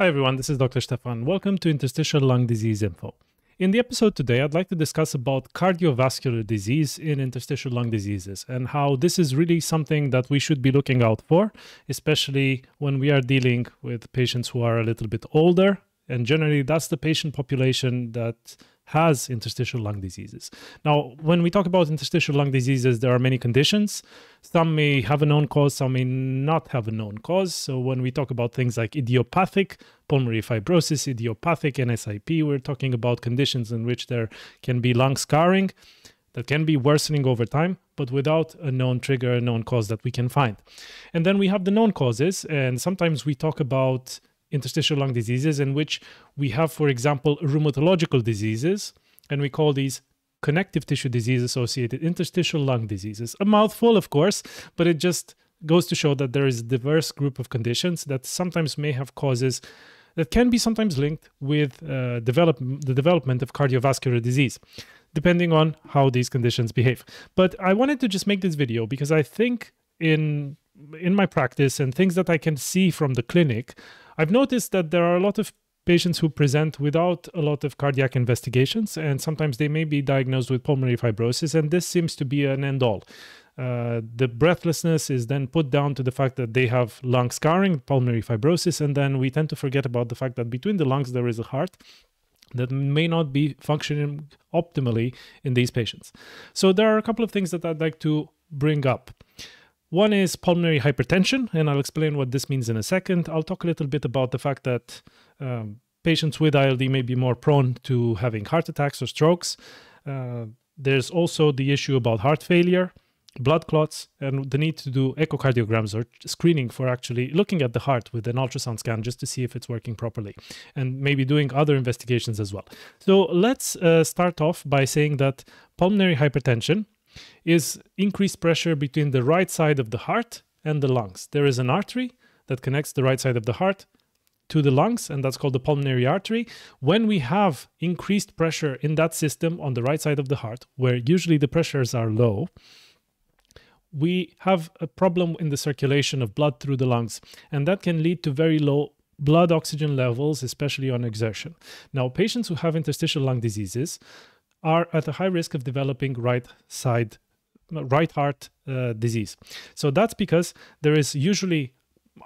Hi everyone, this is Dr. Stefan. Welcome to Interstitial Lung Disease Info. In the episode today, I'd like to discuss about cardiovascular disease in interstitial lung diseases and how this is really something that we should be looking out for, especially when we are dealing with patients who are a little bit older. And generally, that's the patient population that has interstitial lung diseases. Now, when we talk about interstitial lung diseases, there are many conditions. Some may have a known cause, some may not have a known cause. So, when we talk about things like idiopathic pulmonary fibrosis, idiopathic NSIP, we're talking about conditions in which there can be lung scarring that can be worsening over time, but without a known trigger, a known cause that we can find. And then we have the known causes, and sometimes we talk about interstitial lung diseases in which we have, for example, rheumatological diseases, and we call these connective tissue disease associated interstitial lung diseases. A mouthful, of course, but it just goes to show that there is a diverse group of conditions that sometimes may have causes that can be sometimes linked with uh, develop, the development of cardiovascular disease, depending on how these conditions behave. But I wanted to just make this video because I think in in my practice and things that I can see from the clinic, I've noticed that there are a lot of patients who present without a lot of cardiac investigations, and sometimes they may be diagnosed with pulmonary fibrosis, and this seems to be an end all. Uh, the breathlessness is then put down to the fact that they have lung scarring, pulmonary fibrosis, and then we tend to forget about the fact that between the lungs there is a heart that may not be functioning optimally in these patients. So there are a couple of things that I'd like to bring up. One is pulmonary hypertension, and I'll explain what this means in a second. I'll talk a little bit about the fact that um, patients with ILD may be more prone to having heart attacks or strokes. Uh, there's also the issue about heart failure, blood clots, and the need to do echocardiograms or screening for actually looking at the heart with an ultrasound scan just to see if it's working properly, and maybe doing other investigations as well. So let's uh, start off by saying that pulmonary hypertension is increased pressure between the right side of the heart and the lungs. There is an artery that connects the right side of the heart to the lungs, and that's called the pulmonary artery. When we have increased pressure in that system on the right side of the heart, where usually the pressures are low, we have a problem in the circulation of blood through the lungs, and that can lead to very low blood oxygen levels, especially on exertion. Now, patients who have interstitial lung diseases are at a high risk of developing right side right heart uh, disease. So that's because there is usually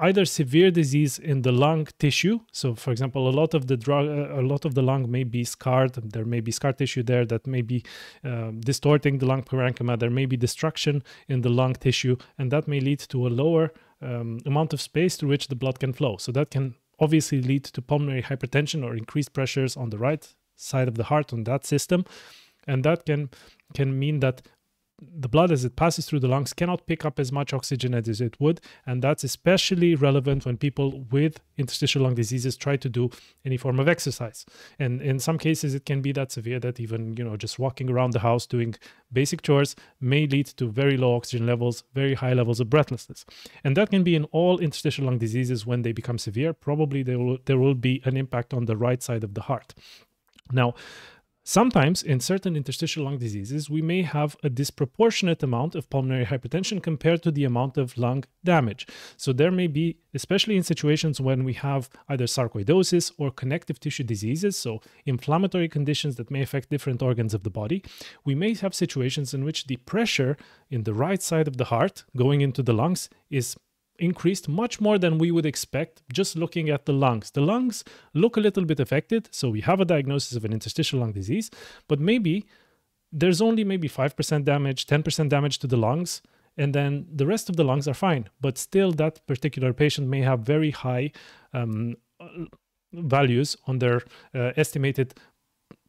either severe disease in the lung tissue. So, for example, a lot of the drug, uh, a lot of the lung may be scarred. There may be scar tissue there that may be um, distorting the lung parenchyma. There may be destruction in the lung tissue, and that may lead to a lower um, amount of space through which the blood can flow. So that can obviously lead to pulmonary hypertension or increased pressures on the right side of the heart on that system. And that can can mean that the blood as it passes through the lungs cannot pick up as much oxygen as it would. And that's especially relevant when people with interstitial lung diseases try to do any form of exercise. And in some cases it can be that severe that even you know just walking around the house doing basic chores may lead to very low oxygen levels very high levels of breathlessness. And that can be in all interstitial lung diseases when they become severe. Probably there will there will be an impact on the right side of the heart now, Sometimes, in certain interstitial lung diseases, we may have a disproportionate amount of pulmonary hypertension compared to the amount of lung damage. So, there may be, especially in situations when we have either sarcoidosis or connective tissue diseases, so inflammatory conditions that may affect different organs of the body, we may have situations in which the pressure in the right side of the heart going into the lungs is increased much more than we would expect just looking at the lungs. The lungs look a little bit affected, so we have a diagnosis of an interstitial lung disease, but maybe there's only maybe 5% damage, 10% damage to the lungs, and then the rest of the lungs are fine. But still, that particular patient may have very high um, values on their uh, estimated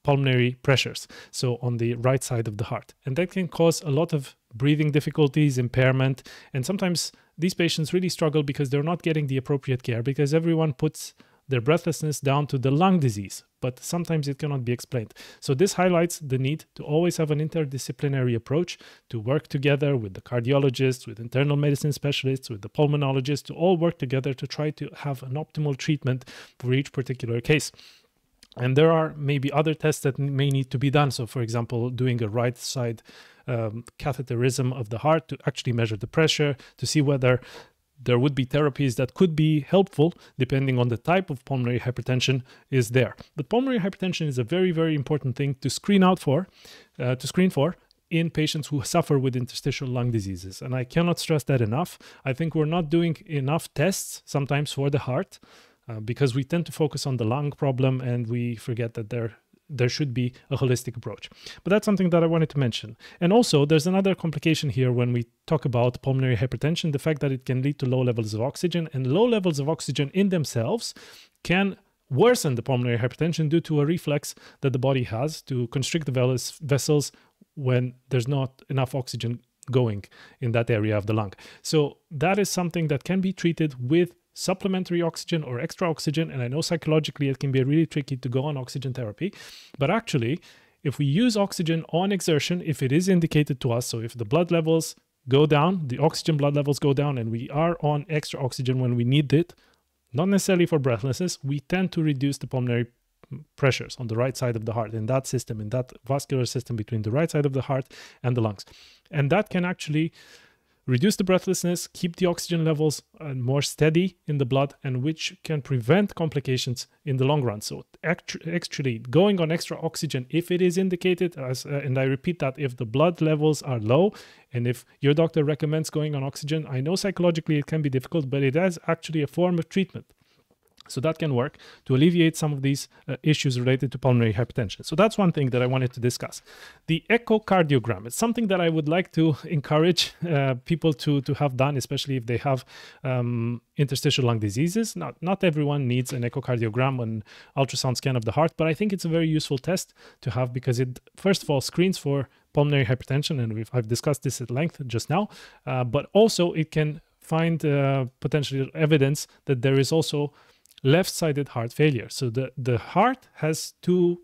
pulmonary pressures, so on the right side of the heart. And that can cause a lot of breathing difficulties, impairment, and sometimes these patients really struggle because they're not getting the appropriate care because everyone puts their breathlessness down to the lung disease, but sometimes it cannot be explained. So, this highlights the need to always have an interdisciplinary approach to work together with the cardiologists, with internal medicine specialists, with the pulmonologists, to all work together to try to have an optimal treatment for each particular case. And there are maybe other tests that may need to be done. So, for example, doing a right side um, catheterism of the heart to actually measure the pressure, to see whether there would be therapies that could be helpful depending on the type of pulmonary hypertension is there. But pulmonary hypertension is a very, very important thing to screen out for, uh, to screen for in patients who suffer with interstitial lung diseases. And I cannot stress that enough. I think we're not doing enough tests sometimes for the heart uh, because we tend to focus on the lung problem and we forget that there there should be a holistic approach. But that's something that I wanted to mention. And also, there's another complication here when we talk about pulmonary hypertension the fact that it can lead to low levels of oxygen, and low levels of oxygen in themselves can worsen the pulmonary hypertension due to a reflex that the body has to constrict the vessels when there's not enough oxygen going in that area of the lung. So that is something that can be treated with supplementary oxygen or extra oxygen. And I know psychologically it can be really tricky to go on oxygen therapy, but actually, if we use oxygen on exertion, if it is indicated to us, so if the blood levels go down, the oxygen blood levels go down, and we are on extra oxygen when we need it, not necessarily for breathlessness, we tend to reduce the pulmonary pressures on the right side of the heart in that system, in that vascular system between the right side of the heart and the lungs. And that can actually reduce the breathlessness, keep the oxygen levels uh, more steady in the blood, and which can prevent complications in the long run. So, actually, going on extra oxygen, if it is indicated, as, uh, and I repeat that, if the blood levels are low, and if your doctor recommends going on oxygen, I know psychologically it can be difficult, but it is actually a form of treatment. So that can work to alleviate some of these uh, issues related to pulmonary hypertension. So that's one thing that I wanted to discuss. The echocardiogram is something that I would like to encourage uh, people to, to have done, especially if they have um, interstitial lung diseases. Not, not everyone needs an echocardiogram, an ultrasound scan of the heart, but I think it's a very useful test to have because it, first of all, screens for pulmonary hypertension, and I've discussed this at length just now, uh, but also it can find uh, potential evidence that there is also left-sided heart failure. So the, the heart has two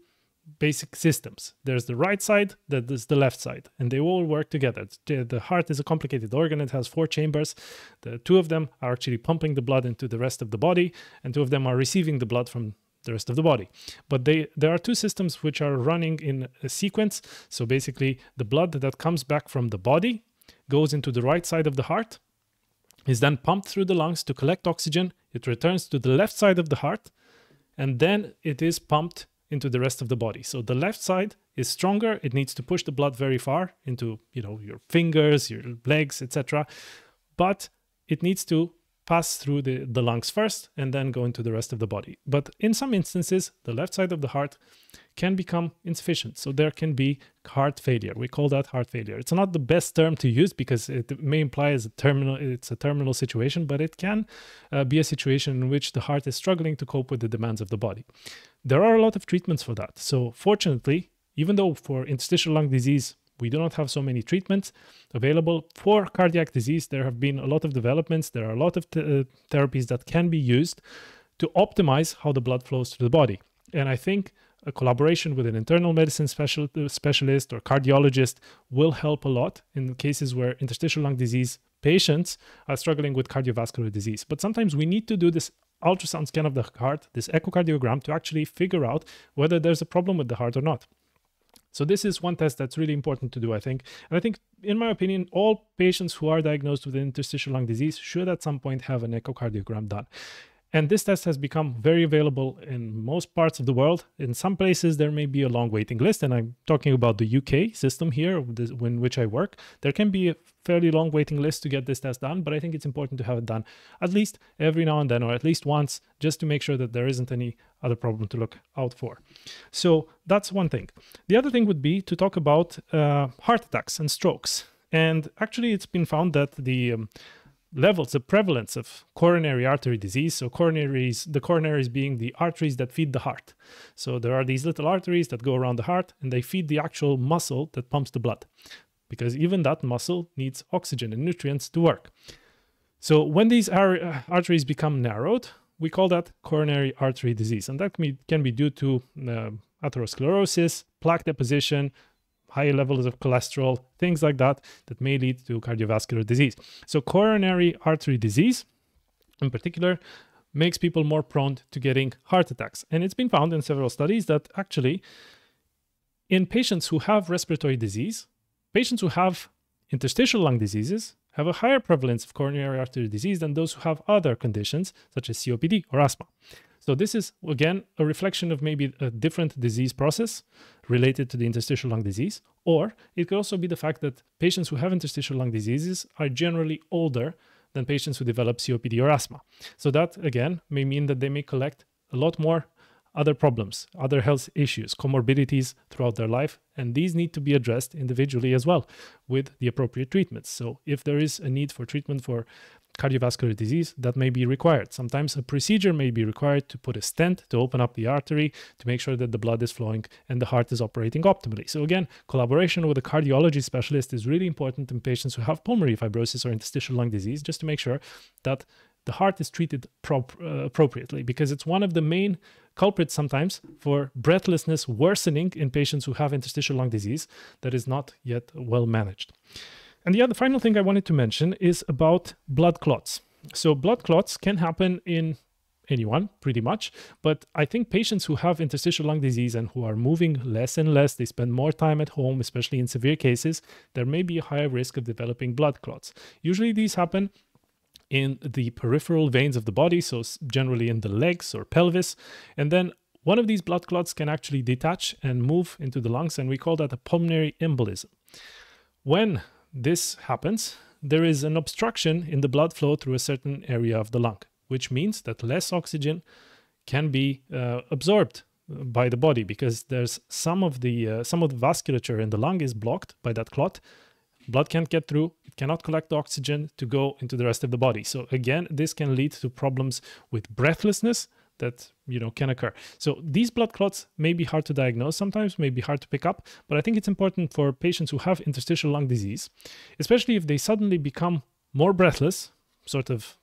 basic systems. There's the right side, that is the left side, and they all work together. The heart is a complicated organ. It has four chambers. The two of them are actually pumping the blood into the rest of the body, and two of them are receiving the blood from the rest of the body. But they there are two systems which are running in a sequence. So basically, the blood that comes back from the body goes into the right side of the heart, is then pumped through the lungs to collect oxygen. It returns to the left side of the heart, and then it is pumped into the rest of the body. So the left side is stronger. It needs to push the blood very far into, you know, your fingers, your legs, etc. But it needs to pass through the, the lungs first and then go into the rest of the body. But in some instances, the left side of the heart can become insufficient. So there can be heart failure. We call that heart failure. It's not the best term to use because it may imply as a terminal it's a terminal situation, but it can uh, be a situation in which the heart is struggling to cope with the demands of the body. There are a lot of treatments for that. So fortunately, even though for interstitial lung disease we do not have so many treatments available for cardiac disease. There have been a lot of developments. There are a lot of uh, therapies that can be used to optimize how the blood flows through the body. And I think a collaboration with an internal medicine special, uh, specialist or cardiologist will help a lot in cases where interstitial lung disease patients are struggling with cardiovascular disease. But sometimes we need to do this ultrasound scan of the heart, this echocardiogram, to actually figure out whether there's a problem with the heart or not. So this is one test that's really important to do, I think. And I think, in my opinion, all patients who are diagnosed with interstitial lung disease should at some point have an echocardiogram done. And this test has become very available in most parts of the world. In some places, there may be a long waiting list, and I'm talking about the UK system here, in which I work. There can be a fairly long waiting list to get this test done, but I think it's important to have it done at least every now and then, or at least once, just to make sure that there isn't any other problem to look out for. So that's one thing. The other thing would be to talk about uh, heart attacks and strokes. And actually, it's been found that the um, levels, the prevalence of coronary artery disease. So coronaries, the coronaries being the arteries that feed the heart. So there are these little arteries that go around the heart and they feed the actual muscle that pumps the blood because even that muscle needs oxygen and nutrients to work. So when these uh, arteries become narrowed, we call that coronary artery disease. And that can be, can be due to uh, atherosclerosis, plaque deposition, high levels of cholesterol, things like that, that may lead to cardiovascular disease. So, coronary artery disease, in particular, makes people more prone to getting heart attacks. And it's been found in several studies that actually, in patients who have respiratory disease, patients who have interstitial lung diseases have a higher prevalence of coronary artery disease than those who have other conditions such as COPD or asthma. So this is again a reflection of maybe a different disease process related to the interstitial lung disease, or it could also be the fact that patients who have interstitial lung diseases are generally older than patients who develop COPD or asthma. So that again may mean that they may collect a lot more other problems, other health issues, comorbidities throughout their life, and these need to be addressed individually as well with the appropriate treatments. So if there is a need for treatment for cardiovascular disease, that may be required. Sometimes a procedure may be required to put a stent to open up the artery to make sure that the blood is flowing and the heart is operating optimally. So, again, collaboration with a cardiology specialist is really important in patients who have pulmonary fibrosis or interstitial lung disease, just to make sure that the heart is treated uh, appropriately because it's one of the main culprits sometimes for breathlessness worsening in patients who have interstitial lung disease that is not yet well managed. And the other final thing I wanted to mention is about blood clots. So blood clots can happen in anyone pretty much but i think patients who have interstitial lung disease and who are moving less and less they spend more time at home especially in severe cases there may be a higher risk of developing blood clots usually these happen in the peripheral veins of the body so generally in the legs or pelvis. And then one of these blood clots can actually detach and move into the lungs and we call that a pulmonary embolism. When this happens, there is an obstruction in the blood flow through a certain area of the lung, which means that less oxygen can be uh, absorbed by the body because there's some of the uh, some of the vasculature in the lung is blocked by that clot blood can't get through it cannot collect the oxygen to go into the rest of the body so again this can lead to problems with breathlessness that you know can occur. So these blood clots may be hard to diagnose sometimes, may be hard to pick up, but I think it's important for patients who have interstitial lung disease, especially if they suddenly become more breathless, sort of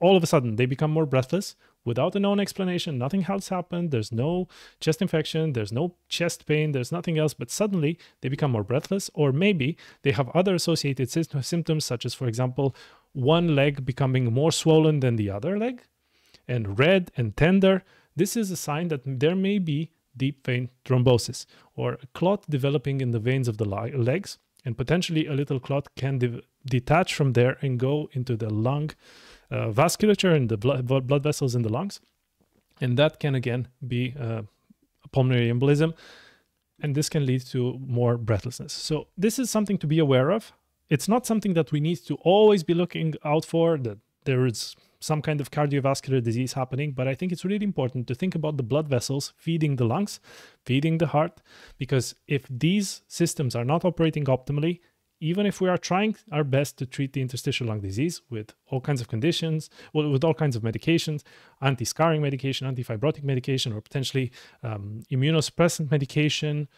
all of a sudden they become more breathless without a known explanation. Nothing else happened. There's no chest infection. There's no chest pain. There's nothing else. But suddenly they become more breathless, or maybe they have other associated symptoms, such as, for example, one leg becoming more swollen than the other leg, and red and tender, this is a sign that there may be deep vein thrombosis or a clot developing in the veins of the legs, and potentially a little clot can de- detach from there and go into the lung vasculature and the blood, blood vessels in the lungs. And that can again be uh, a pulmonary embolism, and this can lead to more breathlessness. So, this is something to be aware of. It's not something that we need to always be looking out for, that there is some kind of cardiovascular disease happening, but I think it's really important to think about the blood vessels feeding the lungs, feeding the heart, because if these systems are not operating optimally, even if we are trying our best to treat the interstitial lung disease with all kinds of conditions, well, with all kinds of medications, anti-scarring medication, anti-fibrotic medication, or potentially um, immunosuppressant medication,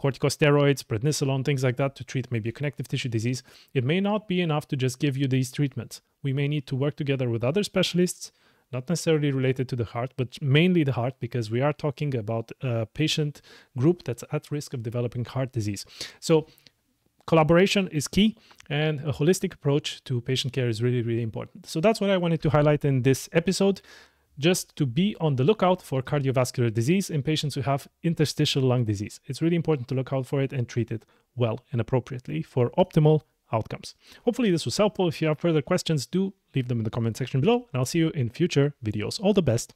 corticosteroids, prednisolone, things like that to treat maybe a connective tissue disease, it may not be enough to just give you these treatments. We may need to work together with other specialists, not necessarily related to the heart, but mainly the heart, because we are talking about a patient group that's at risk of developing heart disease. So, collaboration is key, and a holistic approach to patient care is really, really important. So, that's what I wanted to highlight in this episode just to be on the lookout for cardiovascular disease in patients who have interstitial lung disease. It's really important to look out for it and treat it well and appropriately for optimal outcomes. Hopefully this was helpful. If you have further questions, do leave them in the comment section below and I'll see you in future videos. All the best.